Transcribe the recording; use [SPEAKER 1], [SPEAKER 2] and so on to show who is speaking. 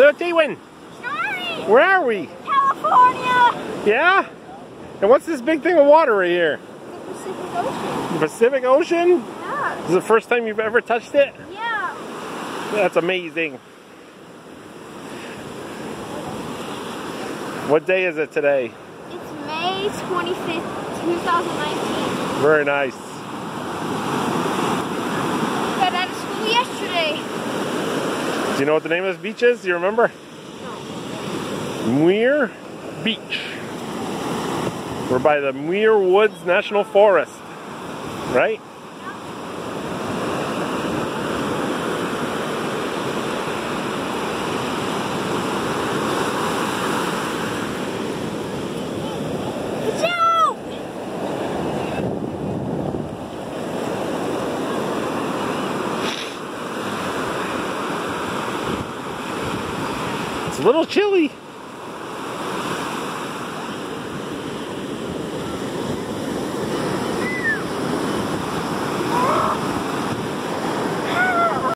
[SPEAKER 1] Little T-Win,
[SPEAKER 2] Sorry.
[SPEAKER 1] where are we?
[SPEAKER 2] California.
[SPEAKER 1] Yeah? And what's this big thing of water right here?
[SPEAKER 2] The Pacific Ocean.
[SPEAKER 1] The Pacific Ocean?
[SPEAKER 2] Yeah.
[SPEAKER 1] This is the first time you've ever touched it?
[SPEAKER 2] Yeah.
[SPEAKER 1] That's amazing. What day is it today?
[SPEAKER 2] It's May 25th, 2019.
[SPEAKER 1] Very nice. Do you know what the name of this beach is? Do you remember? Muir Beach. We're by the Muir Woods National Forest, right? A little chilly.